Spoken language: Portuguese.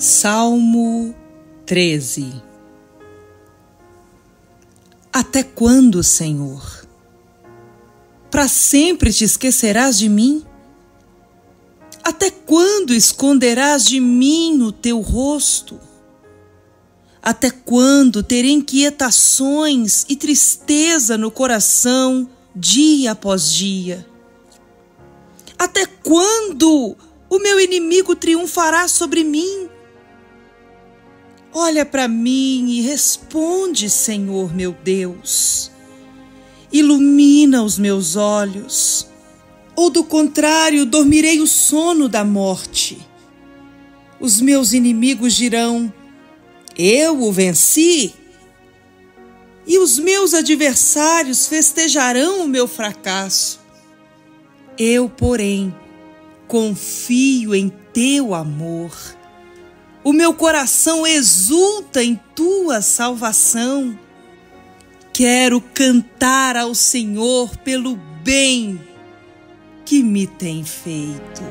Salmo 13 Até quando, Senhor? Para sempre te esquecerás de mim? Até quando esconderás de mim o teu rosto? Até quando terei inquietações e tristeza no coração dia após dia? Até quando o meu inimigo triunfará sobre mim? Olha para mim e responde, Senhor meu Deus. Ilumina os meus olhos, ou do contrário, dormirei o sono da morte. Os meus inimigos dirão: Eu o venci. E os meus adversários festejarão o meu fracasso. Eu, porém, confio em teu amor o meu coração exulta em tua salvação. Quero cantar ao Senhor pelo bem que me tem feito.